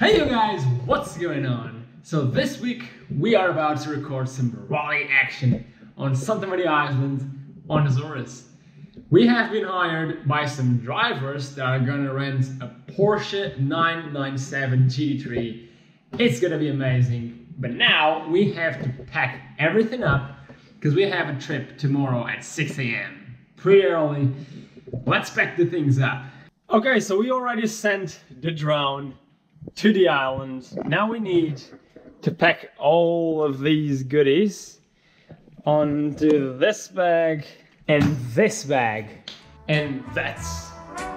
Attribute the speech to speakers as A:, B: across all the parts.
A: Hey you guys, what's going on? So this week we are about to record some rally action on Santa Maria Island on Azores. We have been hired by some drivers that are gonna rent a Porsche 997 GT3. It's gonna be amazing. But now we have to pack everything up because we have a trip tomorrow at 6 a.m. Pretty early. Let's pack the things up. Okay, so we already sent the drone to the island. Now we need to pack all of these goodies onto this bag and this bag. And that's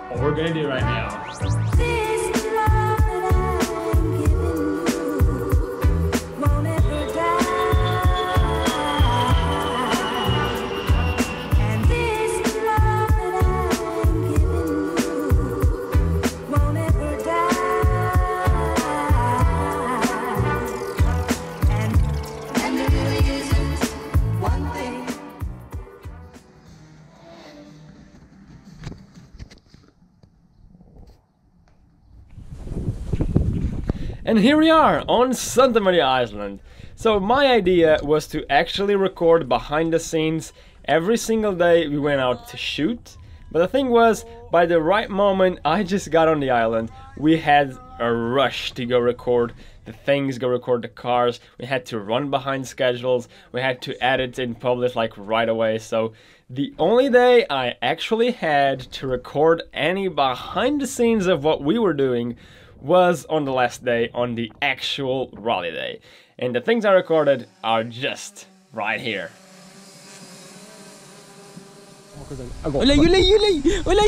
A: what we're gonna do right now.
B: And
A: here we are on Santa Maria Island. So my idea was to actually record behind the scenes every single day we went out to shoot. But the thing was, by the right moment I just got on the island, we had a rush to go record the things, go record the cars. We had to run behind schedules. We had to edit and publish like right away. So the only day I actually had to record any behind the scenes of what we were doing was on the last day, on the actual rally day. And the things I recorded are just right here.
C: Wala, yun lang, yun lang. Wala,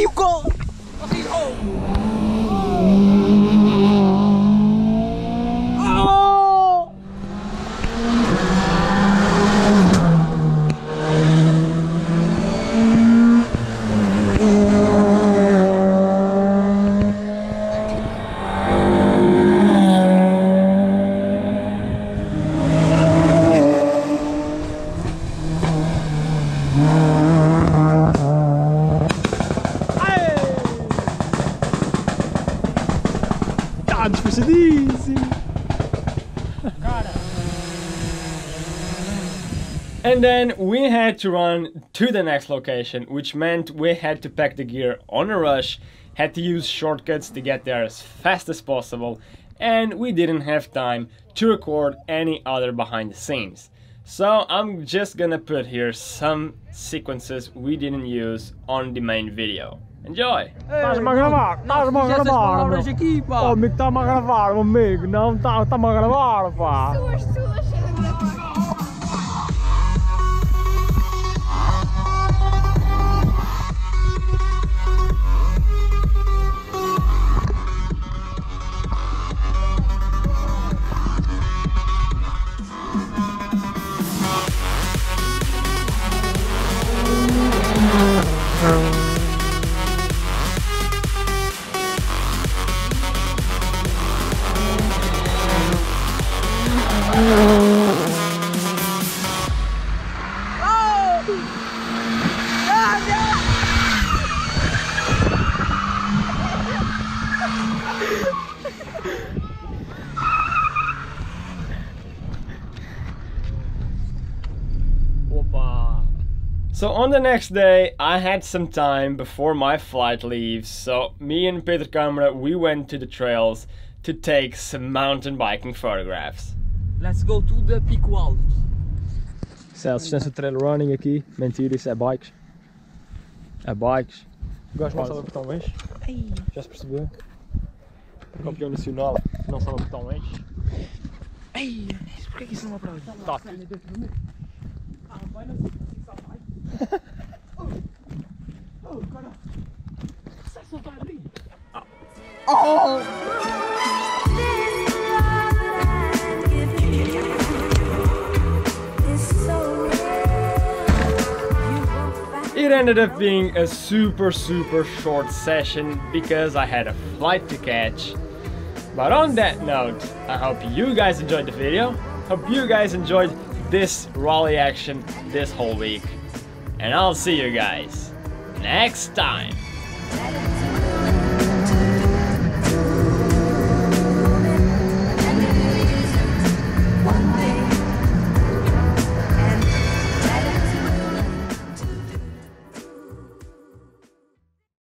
A: And then we had to run to the next location, which meant we had to pack the gear on a rush, had to use shortcuts to get there as fast as possible, and we didn't have time to record any other behind the scenes. So I'm just gonna put here some sequences we didn't use on the main video. Enjoy!
D: Estás a gravar? Estás a gravar? Oh,
C: pá.
D: amigo, está-me a gravar, meu amigo. Não, está- está-me a gravar, pá.
B: Suas, suas,
A: So on the next day, I had some time before my flight leaves. So me and Pedro Câmara, we went to the trails to take some mountain biking photographs.
C: Let's go to the Pico Alto.
D: Isso é assistência trail running aqui. Mentira, isso é bikes. É bikes. Gosto mais de saber botão eixo. Já se percebeu? Campeão nacional, não sabe botão eixo.
C: Ai, por que que isso não vai pra hoje?
D: Tá tudo.
B: This
A: It ended up being a super super short session because I had a flight to catch. But on that note, I hope you guys enjoyed the video. Hope you guys enjoyed this rally action this whole week. And I'll see you guys next time.